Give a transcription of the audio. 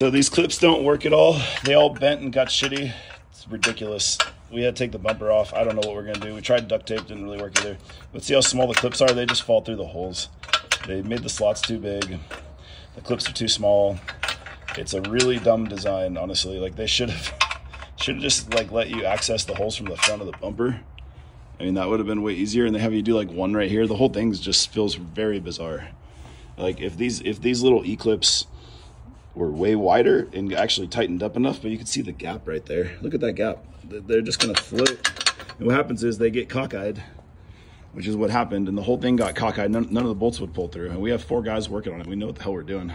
So these clips don't work at all. They all bent and got shitty. It's ridiculous. We had to take the bumper off. I don't know what we're gonna do. We tried duct tape, didn't really work either. But see how small the clips are? They just fall through the holes. They made the slots too big. The clips are too small. It's a really dumb design, honestly. Like they should have should have just like let you access the holes from the front of the bumper. I mean that would have been way easier. And they have you do like one right here. The whole thing just feels very bizarre. Like if these if these little E clips were way wider and actually tightened up enough, but you can see the gap right there. Look at that gap. They're just gonna float. And what happens is they get cockeyed, which is what happened, and the whole thing got cockeyed. None, none of the bolts would pull through. And we have four guys working on it. We know what the hell we're doing.